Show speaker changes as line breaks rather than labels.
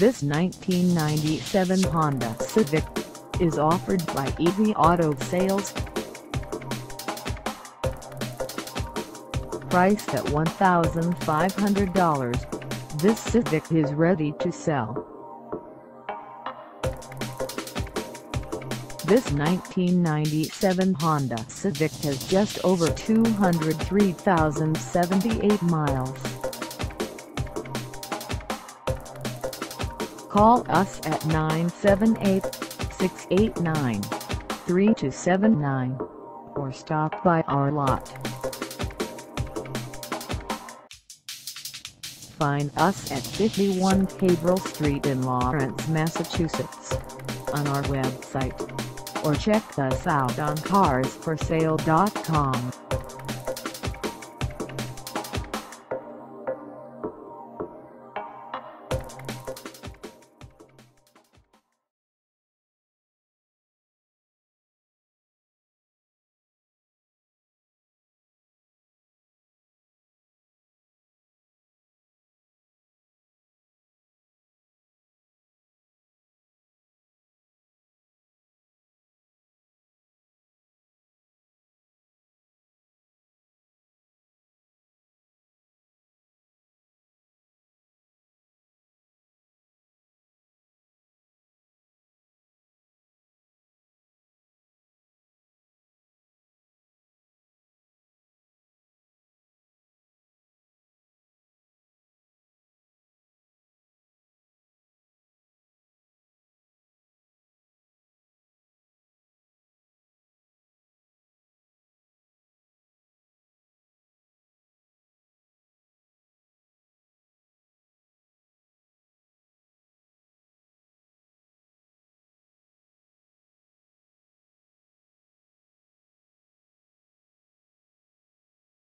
This 1997 Honda Civic is offered by Easy Auto Sales. Priced at $1,500, this Civic is ready to sell. This 1997 Honda Civic has just over 203,078 miles. Call us at 978-689-3279 or stop by our lot. Find us at 51 Haverhill Street in Lawrence, Massachusetts on our website or check us out on carsforsale.com.